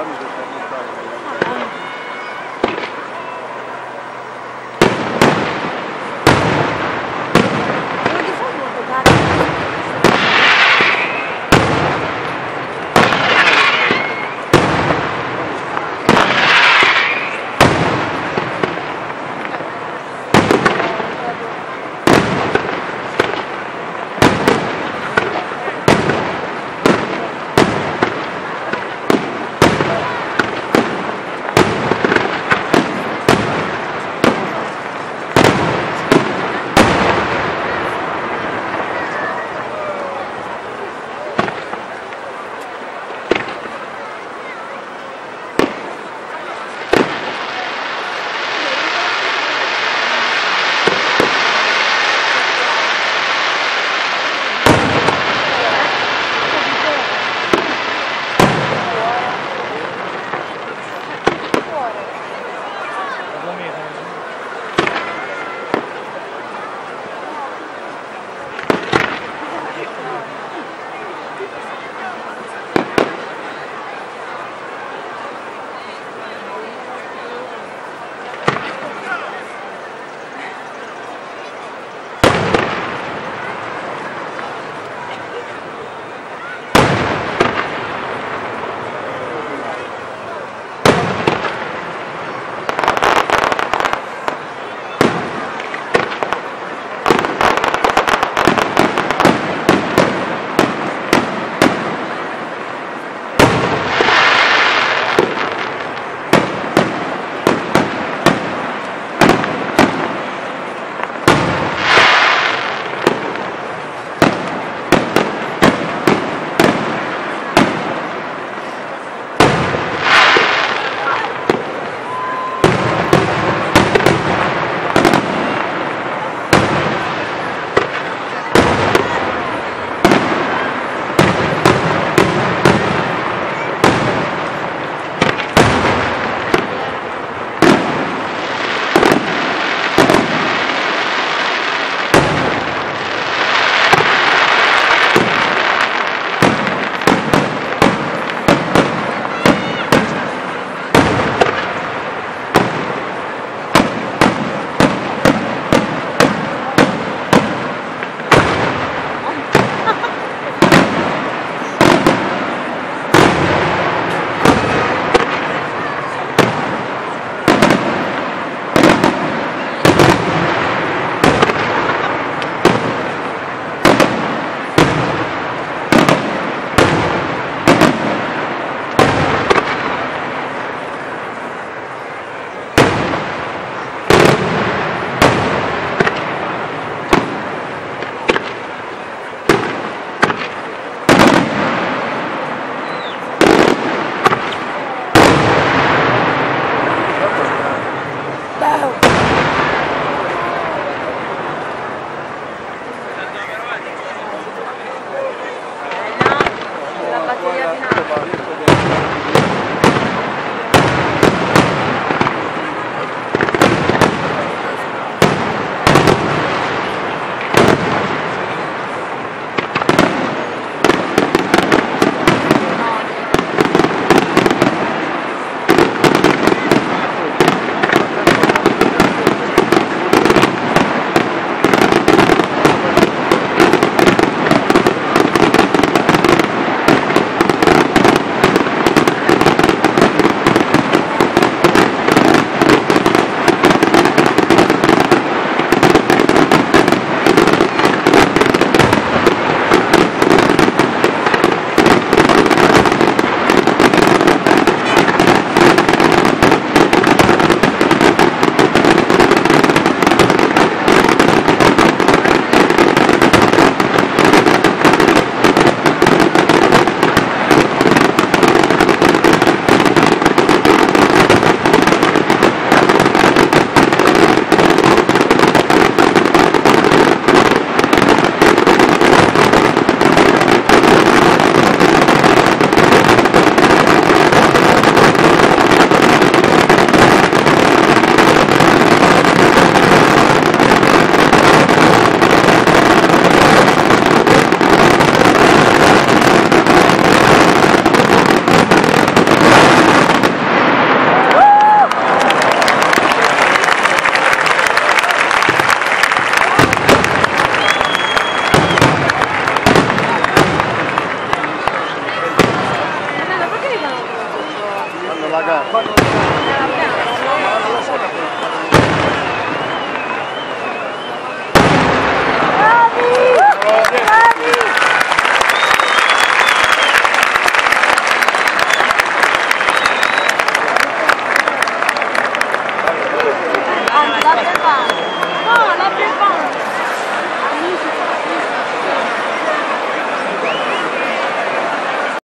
Tabii